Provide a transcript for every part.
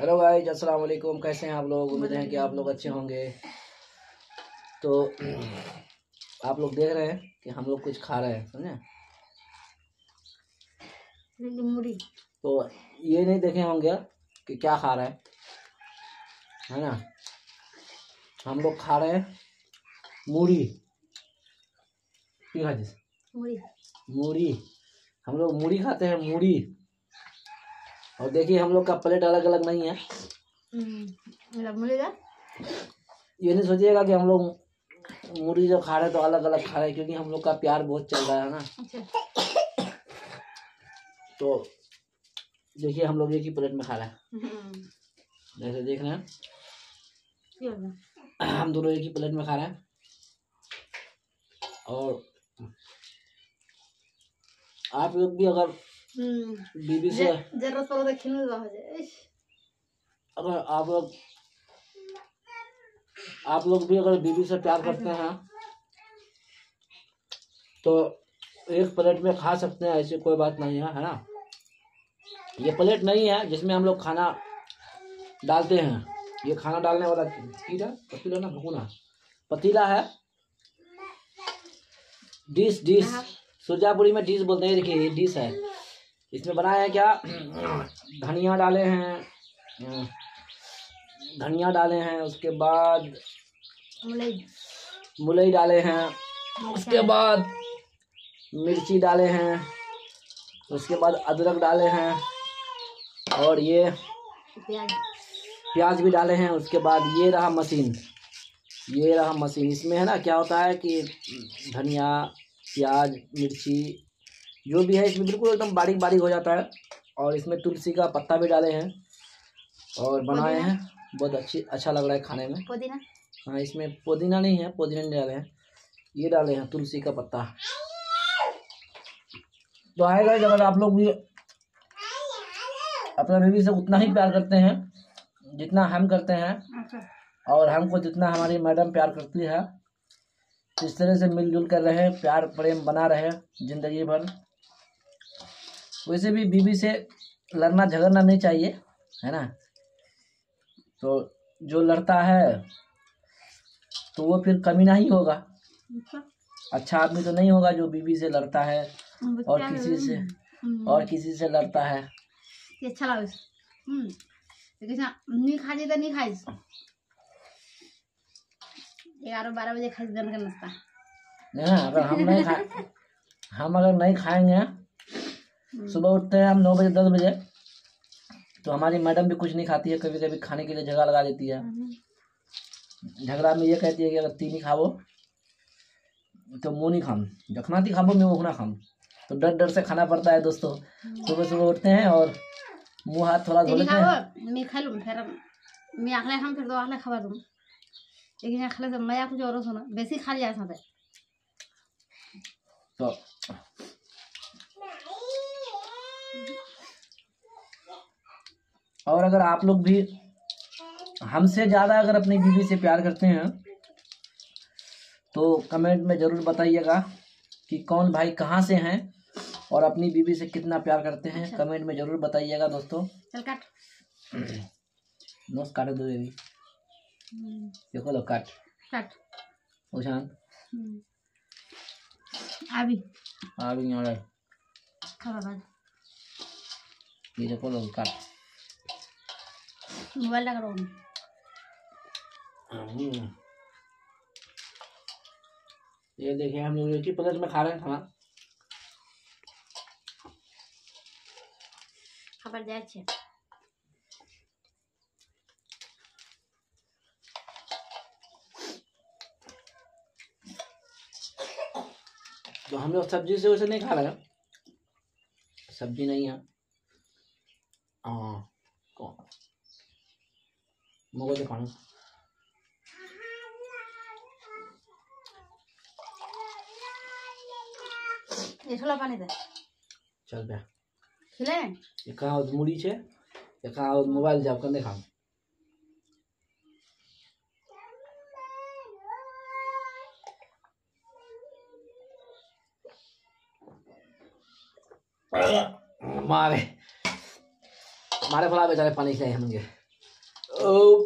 Hello guys अस्सलाम वालेकुम कैसे हैं आप लोग? उम्मीद है कि आप लोग अच्छे होंगे। तो आप लोग देख रहे हैं कि हम लोग कुछ खा रहे हैं समझे? तो ये नहीं देखे होंगे कि क्या खा रहे हैं। है ना? हम लोग खा रहे हैं मूढ़ी। ठीक है जी? मूढ़ी। हम लोग मूढ़ी खाते हैं मूढ़ी। और देखिए हम लोग का प्लेट अलग अलग नहीं है। मतलब का ये नहीं सोचिएगा कि हम लोग मूढ़ी जो खा रहे तो अलग अलग खा रहे क्योंकि हम लोग का प्यार बहुत चल रहा है ना। अच्छा। तो देखिए हम लोग एक ही प्लेट में खा रहे हैं। हम्म, जैसे देख रहे हैं। हम दोनों एक ही प्लेट में खा रहे हैं। और आप लोग भी अगर हम्म, बीबी से ज़रूरत पड़ो तो हो अगर आप लोग आप लोग भी अगर बीबी से प्यार करते हैं तो एक प्लेट में खा सकते हैं ऐसी कोई बात नहीं है है ना? ये प्लेट नहीं है जिसमें हम लोग खाना डालते हैं। ये खाना डालने वाला कीड़ा पतीला ना भगुना। पतीला है। Dish dish. हाँ। सुरजापुरी में डिश बोलते हैं देखिए ये डिश है। इसमें बनाया है। क्या धनिया डाले हैं। धनिया डाले हैं उसके बाद मुलई। मुलई डाले हैं। उसके बाद मिर्ची डाले हैं। उसके बाद अदरक डाले हैं। और ये प्याज। प्याज भी डाले हैं। उसके बाद ये रहा मशीन। ये रहा मशीन। इसमें है ना क्या होता है कि धनिया प्याज मिर्ची जो भी है इसमें बिल्कुल एकदम बारीक बारीक हो जाता है। और इसमें तुलसी का पत्ता भी डाले हैं और बनाए हैं। बहुत अच्छी अच्छा लग रहा है खाने में। पुदीना? हाँ इसमें पुदीना नहीं है पुदीना नहीं डाले हैं। ये डाले हैं तुलसी का पत्ता। तो आएगा अगर आप लोग भी अपना बीवी से उतना ही प्यार करते हैं जितना हम करते हैं अच्छा। और हमको जितना हमारी मैडम प्यार करती है इस तरह से मिलजुल कर रहे प्यार प्रेम बना रहे ज़िंदगी भर। वैसे भी बीवी से लड़ना झगड़ना नहीं चाहिए है ना? तो जो लड़ता है तो वो फिर कमीना ही होगा। अच्छा। अच्छा आदमी तो नहीं होगा जो बीवी से लड़ता है और किसी से और किसी से लड़ता है। ये अच्छा हम्म। नहीं खा तो नहीं खाइस ग्यारह बारह बजे खाइस दिन का नाश्ता हम नहीं खा हम अगर नहीं खाएँगे सुबह उठते हैं हम नौ बजे दस बजे। तो हमारी मैडम भी कुछ नहीं खाती है कभी कभी खाने के लिए झगड़ा लगा देती है। झगड़ा में ये कहती है कि अगर तीन खाबो तो मुँह नहीं खाम जखना ती खाबो मैं वो खाम तो डर डर से खाना पड़ता है दोस्तों। सुबह सुबह उठते हैं और मुँह हाथ थोड़ा धो लेते हैं खाओ मैं खा लूँ फिर मैं फिर तो दूँ। लेकिन से कुछ और सुना बेसी खा लिया साथ तो और अगर आप लोग भी हमसे ज़्यादा अगर अपनी बीवी से प्यार करते हैं तो कमेंट में ज़रूर बताइएगा कि कौन भाई कहाँ से हैं और अपनी बीवी से कितना प्यार करते हैं। अच्छा। कमेंट में ज़रूर बताइएगा दोस्तों। चल काट। नोस काट दो बेबी देखो लो काट। काट। उशान। अभी आ भी यहाँ ये देखो लो काट। मोबाइल लगा रहा। ये देखिए हम लोग एक ही प्लेट में खा रहे हैं खाना। खबर जाए छे तो हम लोग सब्ज़ी से वैसे नहीं खा रहे हैं। सब्ज़ी नहीं है। हाँ मुझे दिखाना। ये छोला पानी दे। चल बे। खिले? ये कहाँ मुड़ी छे ये कहाँ मोबाइल जाप कर देखा। मारे। मारे फला बेचारे पानी खिलाए हम ओ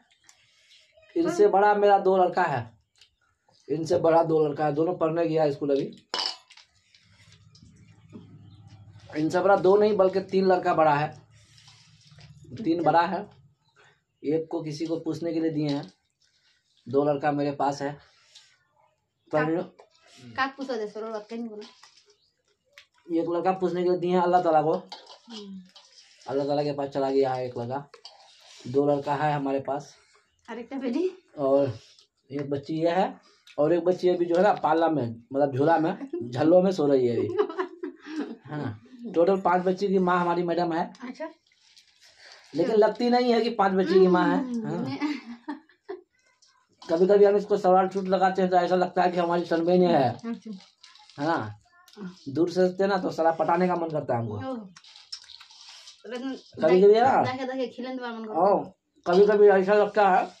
इनसे बड़ा मेरा दो लड़का है। इनसे बड़ा दो लड़का है। दोनों पढ़ने गया स्कूल अभी। इनसे बड़ा दो नहीं बल्कि तीन लड़का बड़ा है। तीन बड़ा है। एक को किसी को पूछने के लिए दिए हैं। दो लड़का मेरे पास है। एक लड़का पूछने के लिए दिए हैं अल्लाह तला को। अल्लाह तला के पास चला गया है एक लड़का। दो लड़का है हमारे पास। और एक बच्ची ये है और एक बच्ची अभी जो है ना पाला में मतलब झूला में झल्लो में सो रही है अभी। है ना? टोटल पाँच बच्ची की माँ हमारी मैडम है। अच्छा। लेकिन लगती नहीं है कि पाँच बच्ची की माँ है। हाँ। कभी कभी हम इसको सवाल छूट लगाते हैं तो ऐसा लगता है कि हमारी सन है। है ना? दूर से ना तो सारा पटाने का मन करता है हमको। कभी कभी ना कभी कभी ऐसा लगता है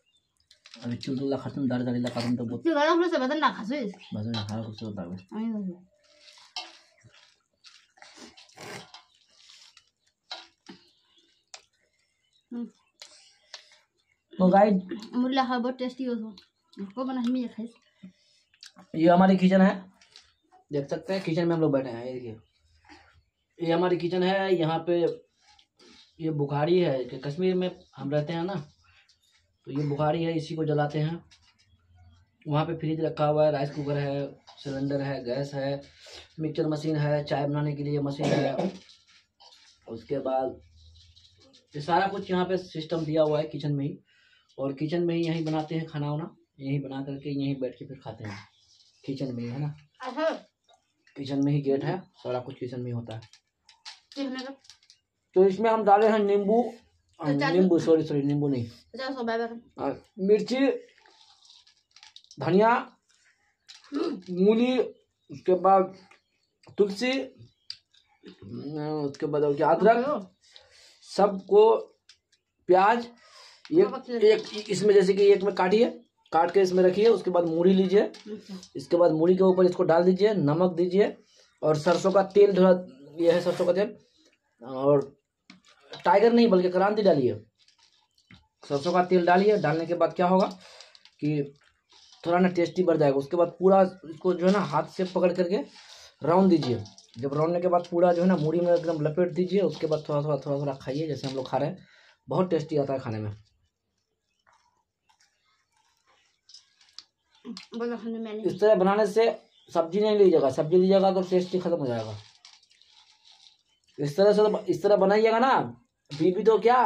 ना अभी चुल तुला खत्म दाढ़ी दाढ़ी ला खत्म तो बहुत তুই গলা ফুলেছে বেতন না খাসিস बस में हारा खूबसूरत लगा আমি জানি। হুম, तो गाइड मुर्ला खा बहुत टेस्टी हो सो को बना हम ये खाइस ये हमारी किचन है देख सकते हैं किचन में हम लोग बैठे हैं ये देखिए ये हमारी किचन है यहाँ पे ये बुखारी है कि कश्मीर में हम रहते हैं ना तो ये बुखारी है इसी को जलाते हैं। वहाँ पे फ्रिज रखा हुआ है राइस कुकर है सिलेंडर है गैस है मिक्सर मशीन है चाय बनाने के लिए मशीन है। उसके बाद ये सारा कुछ यहाँ पे सिस्टम दिया हुआ है किचन में ही। और किचन में ही यहीं बनाते हैं खाना वाना। यहीं बना करके यहीं बैठ के फिर खाते हैं। किचन में ही है ना? किचन में ही गेट है सारा कुछ किचन में ही होता है। ना तो इसमें हम डाले हैं नींबू तो नींबू सॉरी सॉरी नींबू नहीं मिर्ची धनिया मूली उसके बाद तुलसी उसके बाद अदरक सबको प्याज एक एक इसमें जैसे कि एक में काटिए काट के इसमें रखिए उसके बाद मूढ़ी लीजिए अच्छा। इसके बाद मूढ़ी के ऊपर इसको डाल दीजिए नमक दीजिए और सरसों का तेल थोड़ा ये है सरसों का तेल और टाइगर नहीं बल्कि क्रांति डालिए। सरसों का तेल डालिए। डालने के बाद क्या होगा कि थोड़ा ना टेस्टी बढ़ जाएगा। उसके बाद पूरा इसको जो है ना हाथ से पकड़ करके राउंड दीजिए। जब राउंडने के बाद पूरा जो है ना मूढ़ी में एकदम लपेट दीजिए। उसके बाद थोड़ा थोड़ा थोड़ा थोड़ा खाइए जैसे हम लोग खा रहे हैं। बहुत टेस्टी आता है खाने में। इस तरह बनाने से सब्ज़ी नहीं लीजिएगा। सब्ज़ी लीजिएगा तो टेस्ट खत्म हो जाएगा। इस तरह से तो इस तरह बनाइएगा ना बीबी तो क्या?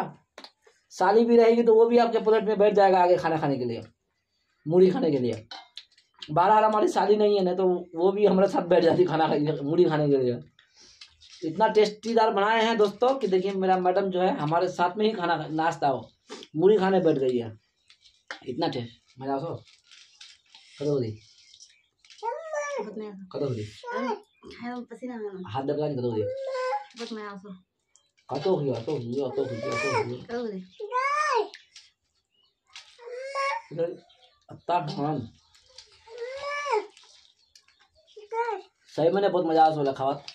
साली भी रहेगी तो वो भी आपके प्लेट में बैठ जाएगा आगे खाना खाने के लिए मूढ़ी खाने के लिए। बारह हमारी साली नहीं है ना तो वो भी हमारे साथ बैठ जाती खाना मूढ़ी खाने के लिए। इतना टेस्टीदार बनाए हैं दोस्तों कि देखिए मेरा मैडम जो है हमारे साथ में ही खाना नाश्ता हो मूढ़ी खाने बैठ गई है। इतना टेस्ट मज़ा सो कदो दी बहुत मैं कदो दी खाए पसीना हाथ दबा के कदो दी बहुत मैं आसो कतो हुई कतो हुई कतो हुई कतो हुई करो दे अत्ता खान सही मैंने बहुत मज़ा आ सोला खावत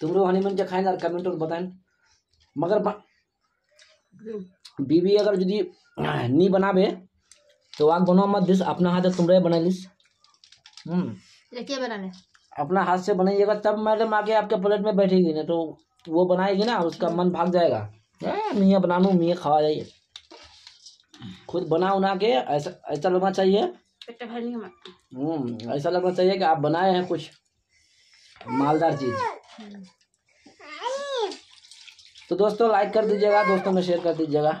तुम लोग हनीमून के खाएँ और कमेंट में बताएँ। मगर ब- बीबी अगर यदि नहीं बनाबे तो आग बनो मत दिस अपना हाथ से तुम रहे बना लिस। हम्म। क्या बना ले अपना हाथ से बनाइएगा तब मैडम आके आपके प्लेट में बैठेगी ना तो वो बनाएगी ना उसका मन भाग जाएगा। मियाँ बना लूँ मियाँ खा जाइए। खुद बना उना के ऐसा ऐसा लगना चाहिए। हम्म ऐसा लगना चाहिए कि आप बनाए हैं कुछ मालदार चीज़। तो दोस्तों लाइक कर दीजिएगा दोस्तों में शेयर कर दीजिएगा।